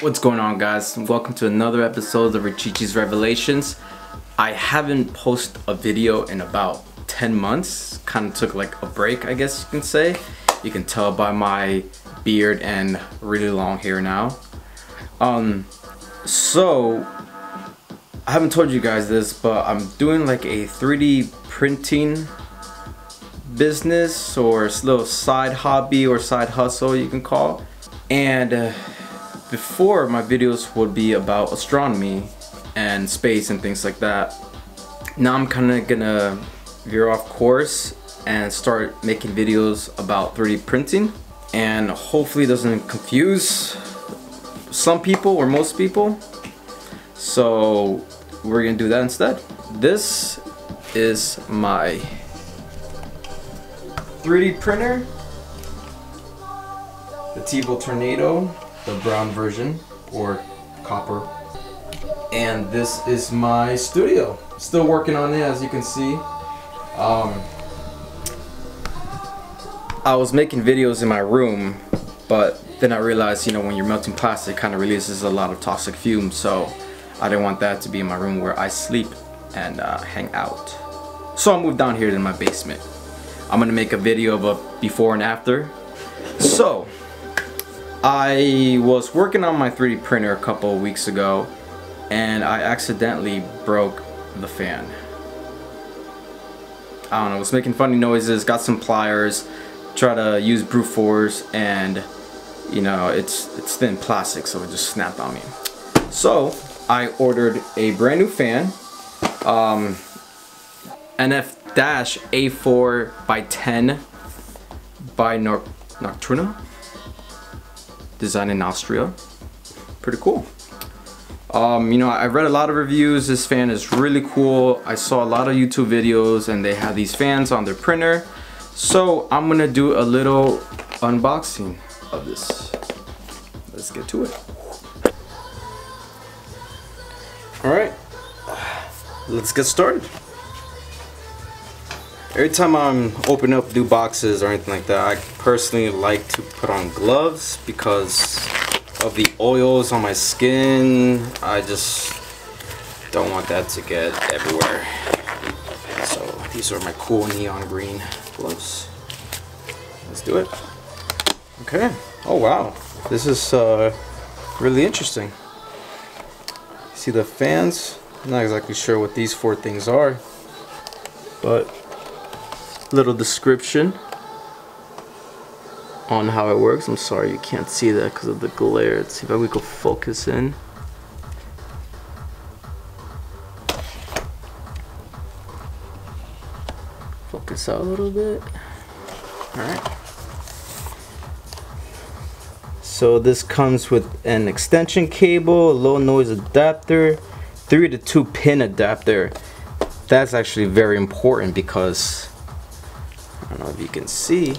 What's going on guys? Welcome to another episode of Richichi's Revelations. I haven't posted a video in about 10 months. Kind of took like a break I guess you can say. You can tell by my beard and really long hair now. Um, so, I haven't told you guys this, but I'm doing like a 3D printing business or little side hobby or side hustle you can call. And uh, before my videos would be about astronomy and space and things like that. Now I'm kind of gonna veer off course and start making videos about 3D printing and hopefully it doesn't confuse some people or most people. So we're gonna do that instead. This is my 3D printer, the Tevo Tornado the brown version or copper. And this is my studio. Still working on it as you can see. Um, I was making videos in my room, but then I realized, you know, when you're melting plastic, it kind of releases a lot of toxic fumes. So I didn't want that to be in my room where I sleep and uh, hang out. So I moved down here to my basement. I'm gonna make a video of a before and after. So I was working on my 3D printer a couple of weeks ago and I accidentally broke the fan. I don't know, was making funny noises, got some pliers, try to use brute force and you know, it's it's thin plastic so it just snapped on me. So, I ordered a brand new fan, um, NF-A4 by 10 by Nor Nocturna designed in Austria. Pretty cool. Um, you know, I read a lot of reviews. This fan is really cool. I saw a lot of YouTube videos and they have these fans on their printer. So I'm gonna do a little unboxing of this. Let's get to it. All right, let's get started. Every time I'm opening up new boxes or anything like that, I personally like to put on gloves because of the oils on my skin. I just don't want that to get everywhere. So these are my cool neon green gloves. Let's do it. Okay. Oh wow. This is uh, really interesting. See the fans? I'm not exactly sure what these four things are. But little description on how it works. I'm sorry you can't see that because of the glare. Let's see if we can go focus in. Focus out a little bit. Alright. So this comes with an extension cable, a low noise adapter, 3 to 2 pin adapter. That's actually very important because I don't know if you can see.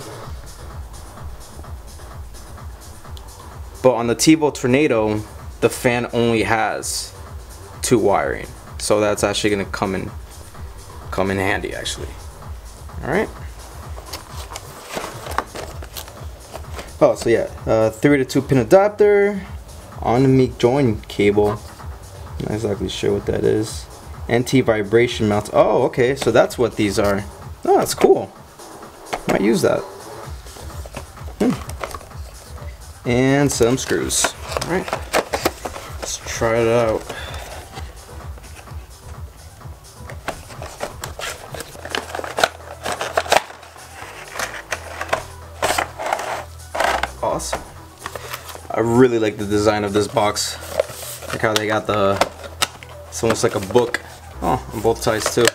But on the Tevo Tornado, the fan only has two wiring. So that's actually gonna come in come in handy actually. Alright. Oh, so yeah, uh, 3 to 2 pin adapter, on the meek join cable. Not exactly sure what that is. Anti-vibration mounts. Oh, okay, so that's what these are. Oh, that's cool. Might use that. Hmm. And some screws. Alright. Let's try it out. Awesome. I really like the design of this box. Like how they got the, it's almost like a book. Oh, on both sides too.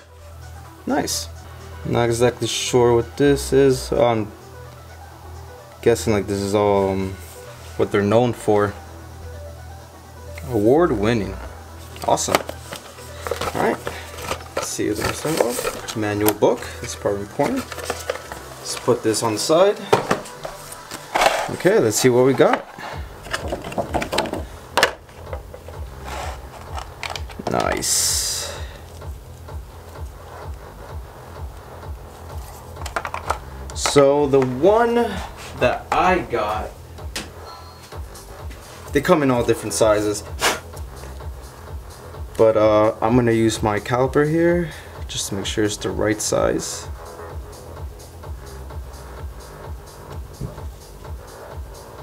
Nice. Not exactly sure what this is. I'm guessing like this is all um, what they're known for. Award winning. Awesome. Alright. See the next Manual book. That's probably important. Let's put this on the side. Okay, let's see what we got. Nice. So the one that I got they come in all different sizes. But uh, I'm gonna use my caliper here just to make sure it's the right size.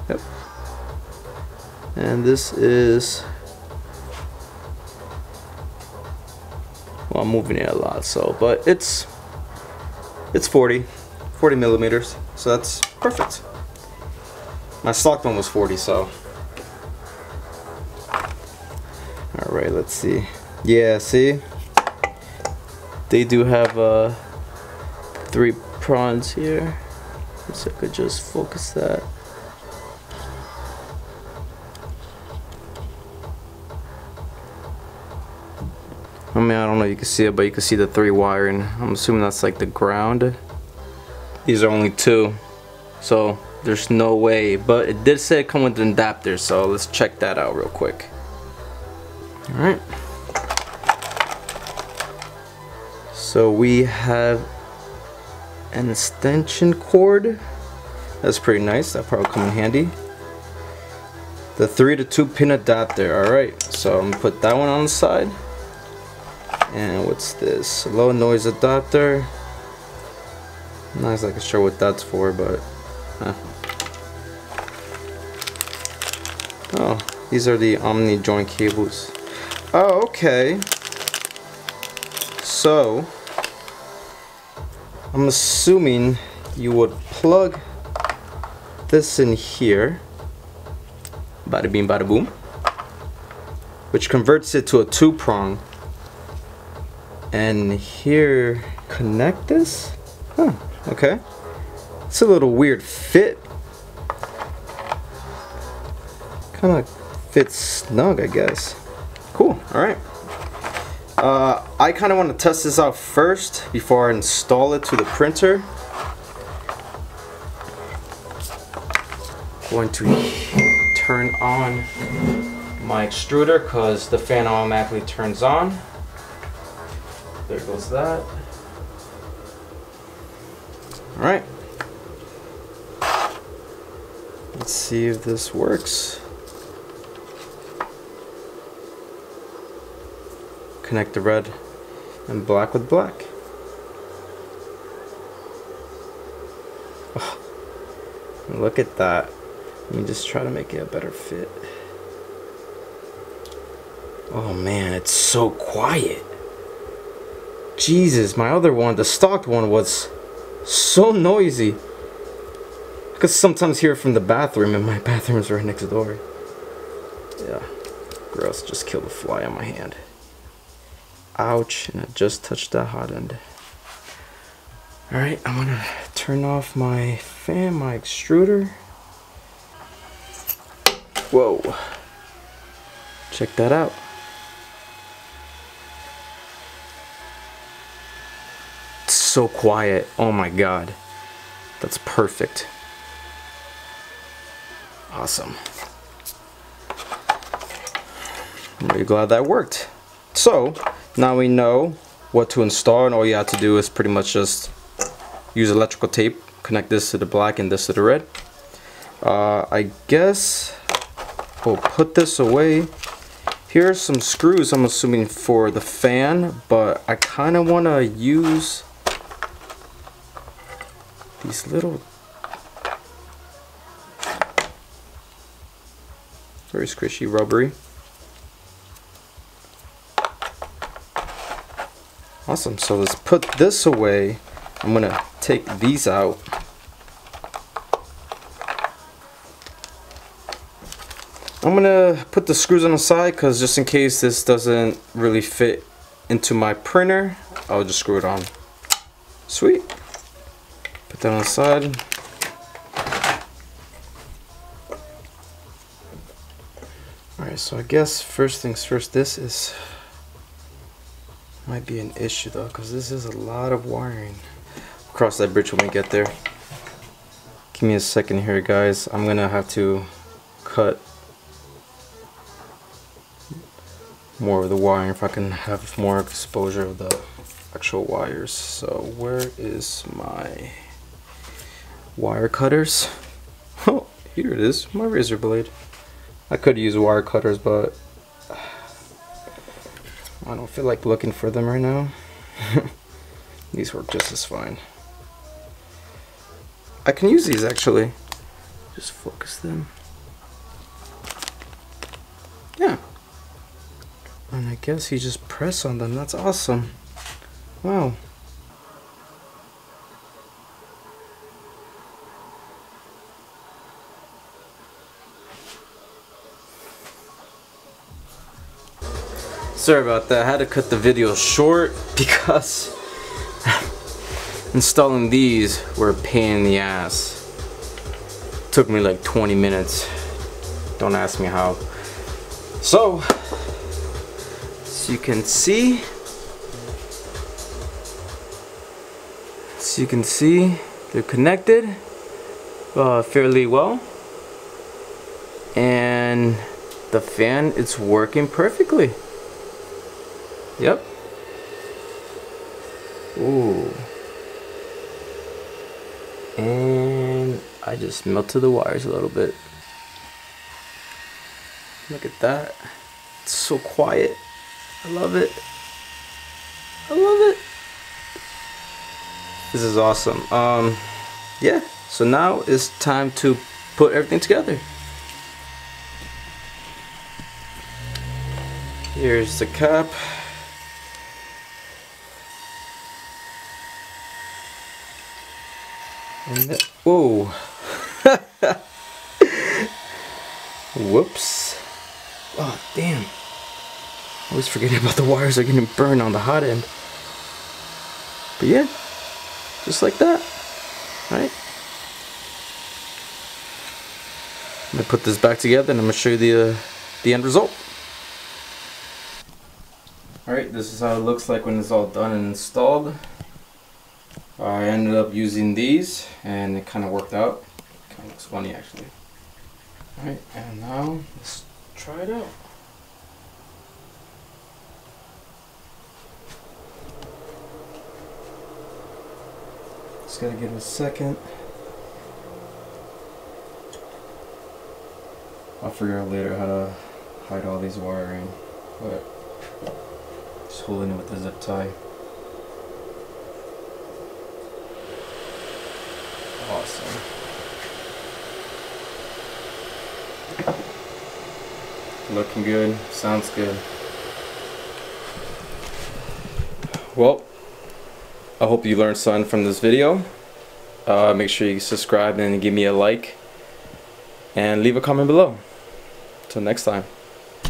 Yep. And this is well I'm moving it a lot so but it's it's 40 40 millimeters so that's perfect. My stock one was 40 so. All right let's see. Yeah see? They do have uh three prongs here. So I could just focus that. I mean, I don't know if you can see it, but you can see the three wiring. I'm assuming that's like the ground. These are only two, so there's no way. But it did say it come with an adapter, so let's check that out real quick. All right. So we have an extension cord. That's pretty nice. That probably come in handy. The three to two pin adapter. All right. So I'm gonna put that one on the side. And what's this? Low noise adapter. Not exactly sure what that's for, but. Oh, these are the Omni joint cables. Oh, okay. So, I'm assuming you would plug this in here. Bada bing, bada boom. Which converts it to a two prong and here connect this huh okay. It's a little weird fit. Kind of fits snug I guess. Cool. All right uh, I kind of want to test this out first before I install it to the printer. Going to turn on my extruder because the fan automatically turns on. There goes that. Alright. Let's see if this works. Connect the red and black with black. Oh, look at that. Let me just try to make it a better fit. Oh man, it's so quiet. Jesus, my other one, the stocked one, was so noisy. I could sometimes hear from the bathroom, and my bathroom is right next door. Yeah, gross, just killed a fly on my hand. Ouch, and I just touched that hot end. Alright, I'm gonna turn off my fan, my extruder. Whoa. Check that out. So quiet. Oh my god. That's perfect. Awesome. I'm really glad that worked. So, now we know what to install and all you have to do is pretty much just use electrical tape, connect this to the black and this to the red. Uh, I guess we'll put this away. Here are some screws I'm assuming for the fan, but I kind of want to use these little very squishy rubbery. Awesome. So let's put this away. I'm gonna take these out. I'm gonna put the screws on the side because just in case this doesn't really fit into my printer I'll just screw it on. Sweet that on the side. Alright, so I guess first things first, this is might be an issue though, because this is a lot of wiring. We'll cross that bridge when we get there. Give me a second here, guys. I'm gonna have to cut more of the wiring if I can have more exposure of the actual wires. So where is my wire cutters. Oh, here it is, my razor blade. I could use wire cutters, but I don't feel like looking for them right now. these work just as fine. I can use these actually. Just focus them. Yeah. And I guess you just press on them. That's awesome. Wow. Sorry about that. I had to cut the video short because installing these were a pain in the ass. Took me like 20 minutes. Don't ask me how. So, as you can see, as you can see, they're connected uh, fairly well. And the fan, it's working perfectly. Yep. Ooh. And I just melted the wires a little bit. Look at that. It's so quiet. I love it. I love it. This is awesome. Um, yeah. So now it's time to put everything together. Here's the cap. And then, whoa. Whoops. Oh, damn. I was forgetting about the wires are getting burned on the hot end. But yeah, just like that, right? I'm gonna put this back together and I'm gonna show you the, uh, the end result. Alright, this is how it looks like when it's all done and installed. I ended up using these and it kind of worked out. Kind of looks funny actually. Alright, and now let's try it out. Just gotta give it a second. I'll figure out later how to hide all these wiring, but just holding it with a zip tie. Awesome. Looking good, sounds good. Well, I hope you learned something from this video. Uh, make sure you subscribe and give me a like. And leave a comment below. Till next time.